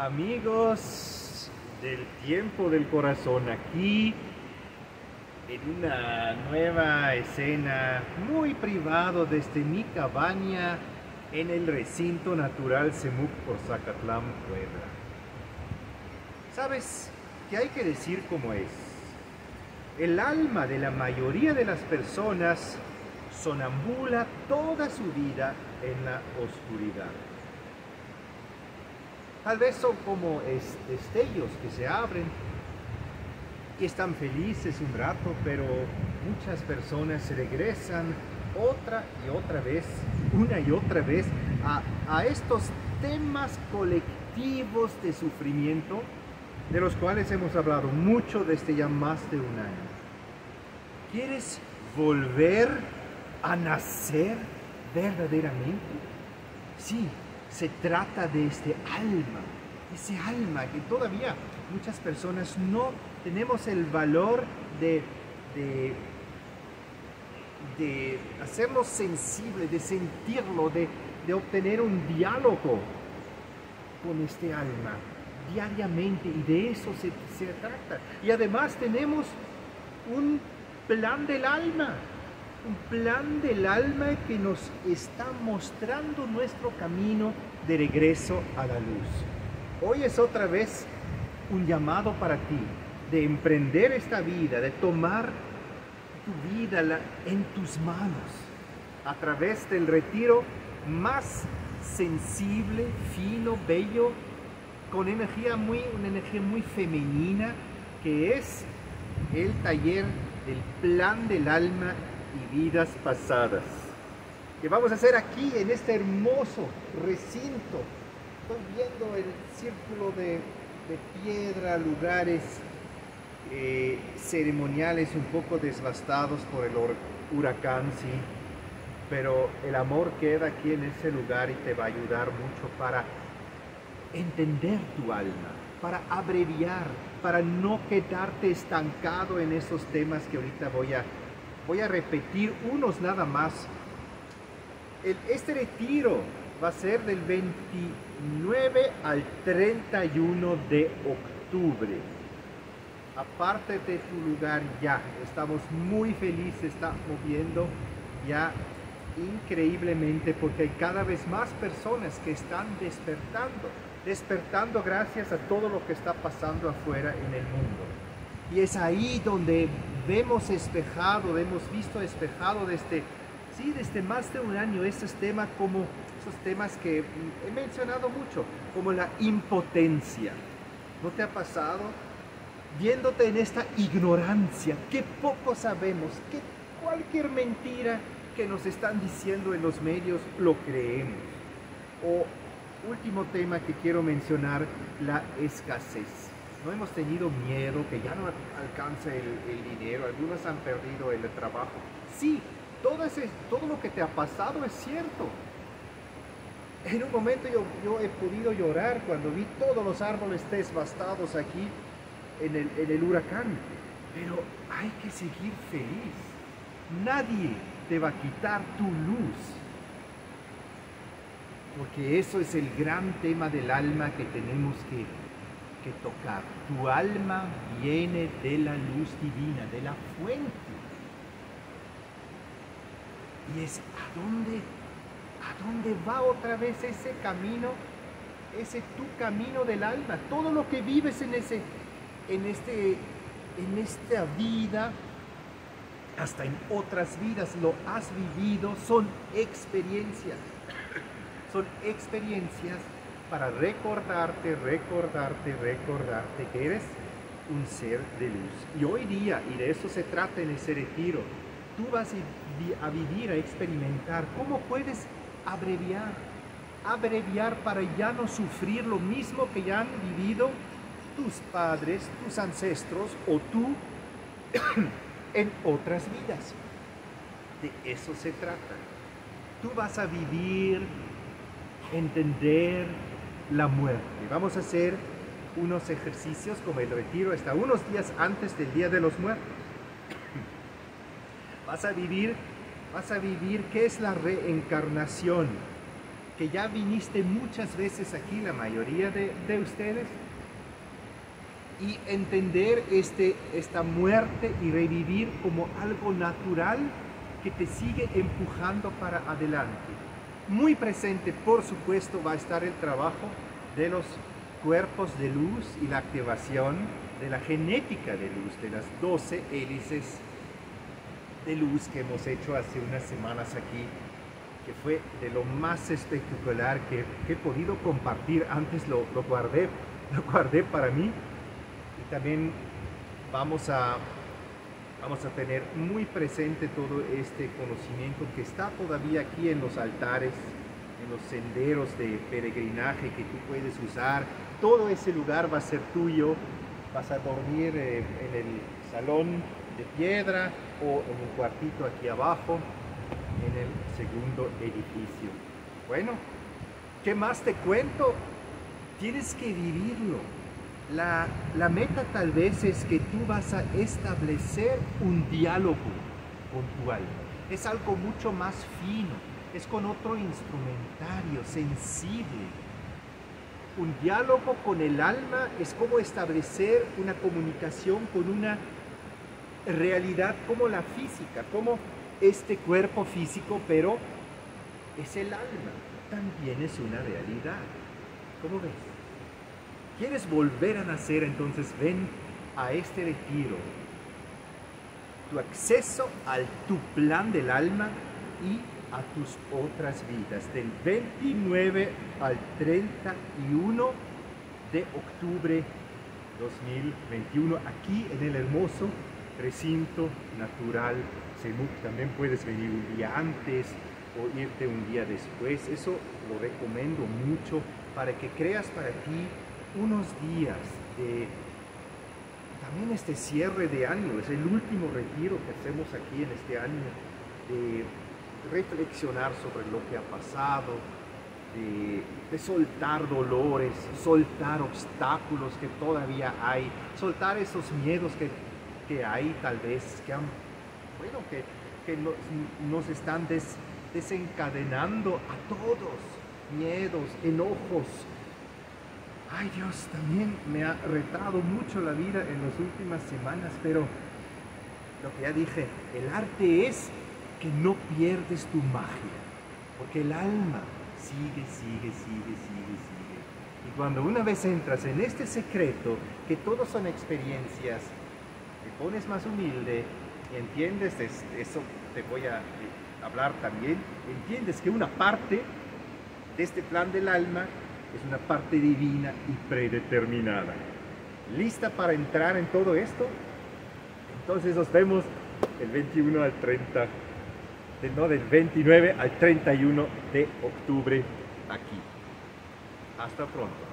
amigos del tiempo del corazón aquí en una nueva escena muy privado desde mi cabaña en el recinto natural Semuc por Zacatlán, Puebla. ¿Sabes qué hay que decir como es? El alma de la mayoría de las personas sonambula toda su vida en la oscuridad. Tal vez son como destellos que se abren y están felices un rato, pero muchas personas regresan otra y otra vez, una y otra vez, a, a estos temas colectivos de sufrimiento de los cuales hemos hablado mucho desde ya más de un año. ¿Quieres volver a nacer verdaderamente? Sí, se trata de este alma, ese alma que todavía muchas personas no tenemos el valor de, de, hacernos sensibles, de sentirlo, de, de obtener un diálogo con este alma diariamente y de eso se, se trata. Y además tenemos un plan del alma, un plan del alma que nos está mostrando nuestro camino de regreso a la luz. Hoy es otra vez un llamado para ti de emprender esta vida, de tomar tu vida en tus manos a través del retiro más sensible, fino, bello, con energía muy, una energía muy femenina, que es el taller del plan del alma y vidas pasadas. Que vamos a hacer aquí en este hermoso recinto. Estoy viendo el círculo de, piedra, lugares eh, ceremoniales un poco devastados por el huracán, sí. Pero el amor queda aquí en ese lugar y te va a ayudar mucho para entender tu alma, para abreviar, para no quedarte estancado en esos temas que ahorita voy a Voy a repetir unos nada más. este retiro va a ser del 29 al 31 de octubre. Aparte de tu lugar ya, estamos muy felices, está moviendo ya increíblemente porque hay cada vez más personas que están despertando, despertando gracias a todo lo que está pasando afuera en el mundo. Y es ahí donde vemos espejado, hemos visto espejado desde, sí, desde más de un año estos temas como esos temas que he mencionado mucho, como la impotencia. ¿No te ha pasado? Viéndote en esta ignorancia, que poco sabemos, que cualquier mentira que nos están diciendo en los medios lo creemos. O último tema que quiero mencionar, la escasez no hemos tenido miedo, que ya no alcanza el, dinero, algunos han perdido el trabajo. Sí, todo, ese, todo lo que te ha pasado es cierto. En un momento yo, he podido llorar cuando vi todos los árboles devastados aquí en el, en el huracán, pero hay que seguir feliz. Nadie te va a quitar tu luz, porque eso es el gran tema del alma que tenemos que que tocar. Tu alma viene de la luz divina, de la fuente. Y es a dónde, a dónde va otra vez ese camino, ese tu camino del alma. Todo lo que vives en ese, en este, en esta vida, hasta en otras vidas lo has vivido, son experiencias. Son experiencias para recordarte, recordarte, recordarte que eres un ser de luz. Y hoy día, y de eso se trata en ese retiro, tú vas a vivir, a experimentar cómo puedes abreviar, abreviar para ya no sufrir lo mismo que ya han vivido tus padres, tus ancestros o tú en otras vidas. De eso se trata. Tú vas a vivir, entender, la muerte. Vamos a hacer unos ejercicios como el retiro hasta unos días antes del Día de los Muertos. Vas a vivir, vas a vivir qué es la reencarnación, que ya viniste muchas veces aquí, la mayoría de, de ustedes, y entender este, esta muerte y revivir como algo natural que te sigue empujando para adelante. Muy presente, por supuesto, va a estar el trabajo de los cuerpos de luz y la activación de la genética de luz, de las 12 hélices de luz que hemos hecho hace unas semanas aquí, que fue de lo más espectacular que, he podido compartir. Antes lo, lo, guardé, lo guardé para mí y también vamos a, vamos a tener muy presente todo este conocimiento que está todavía aquí en los altares, en los senderos de peregrinaje que tú puedes usar. Todo ese lugar va a ser tuyo. Vas a dormir eh, en el salón de piedra o en un cuartito aquí abajo en el segundo edificio. Bueno, ¿qué más te cuento? Tienes que vivirlo. La, meta tal vez es que tú vas a establecer un diálogo con tu alma. Es algo mucho más fino, es con otro instrumentario, sensible. Un diálogo con el alma es como establecer una comunicación con una realidad como la física, como este cuerpo físico, pero es el alma, también es una realidad. ¿Cómo ves? ¿Quieres volver a nacer? Entonces ven a este retiro. Tu acceso al tu plan del alma y a tus otras vidas, del 29 al 31 de octubre 2021, aquí en el hermoso recinto natural Semuc. También puedes venir un día antes o irte un día después. Eso lo recomiendo mucho para que creas para ti unos días de también este cierre de año. Es el último retiro que hacemos aquí en este año de reflexionar sobre lo que ha pasado, de, soltar dolores, soltar obstáculos que todavía hay, soltar esos miedos que que hay tal vez que bueno, que, que nos, están desencadenando a todos, miedos, enojos. Ay Dios, también me ha retado mucho la vida en las últimas semanas, pero lo que ya dije, el arte es que no pierdes tu magia, porque el alma sigue, sigue, sigue, sigue, sigue. Y cuando una vez entras en este secreto, que todos son experiencias, te pones más humilde y entiendes, eso te voy a eh, hablar también, entiendes que una parte de este plan del alma es una parte divina y predeterminada. ¿Lista para entrar en todo esto? Entonces nos vemos el 21 al 30, no, del 29 al 31 de octubre aquí. Hasta pronto.